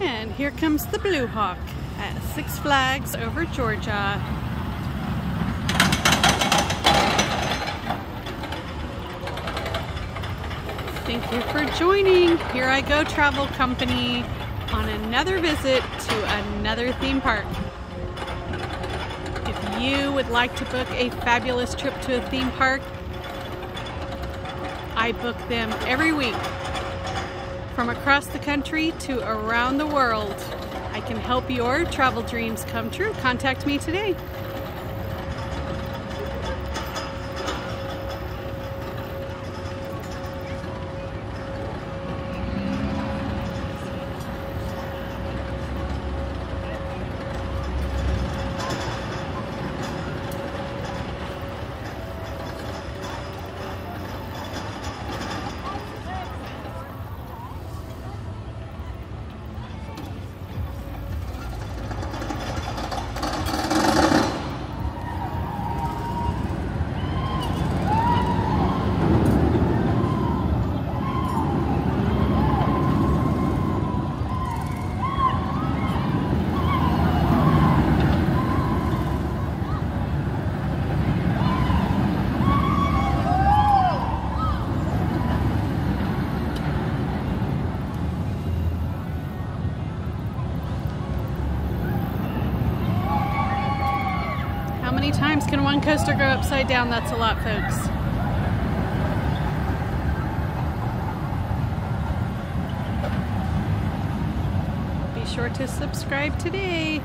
And here comes the Blue Hawk at Six Flags over Georgia. Thank you for joining Here I Go Travel Company on another visit to another theme park. If you would like to book a fabulous trip to a theme park, I book them every week from across the country to around the world. I can help your travel dreams come true. Contact me today. Many times can one coaster go upside down? That's a lot, folks. Be sure to subscribe today.